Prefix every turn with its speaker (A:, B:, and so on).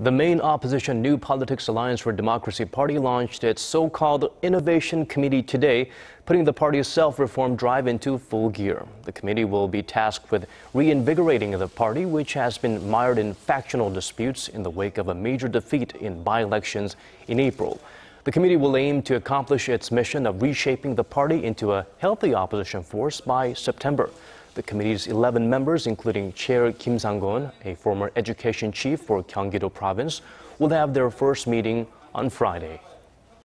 A: The main opposition New Politics Alliance for Democracy party launched its so-called Innovation Committee today, putting the party's self-reform drive into full gear. The committee will be tasked with reinvigorating the party, which has been mired in factional disputes in the wake of a major defeat in by-elections in April. The committee will aim to accomplish its mission of reshaping the party into a healthy opposition force by September. The committee's 11 members, including Chair Kim Sang-gon, a former education chief for Gyeonggi-do province, will have their first meeting on Friday.